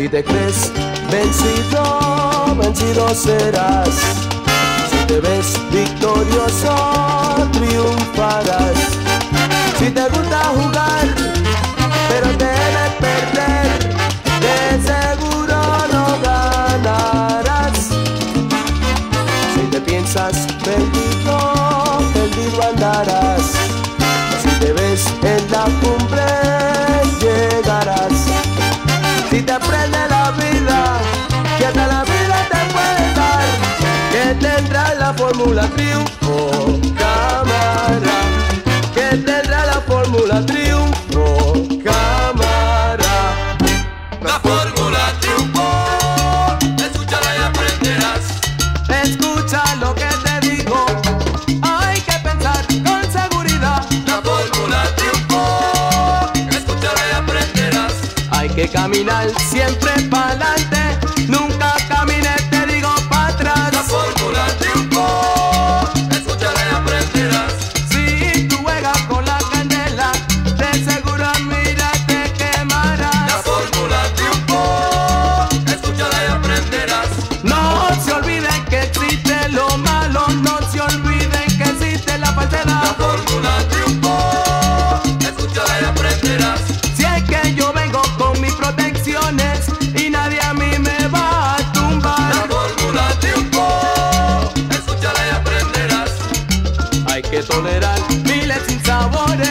Si te crees vencido, vencido serás. Si te ves victorioso, triunfarás. Si te gusta jugar, la fórmula triunfo, cámara. Que tendrá la fórmula triunfo, cámara. La fórmula triunfo, escúchala y aprenderás. Escucha lo que te digo, hay que pensar con seguridad. La fórmula triunfo, escúchala y aprenderás. Hay que caminar que tolerar miles sin sabores.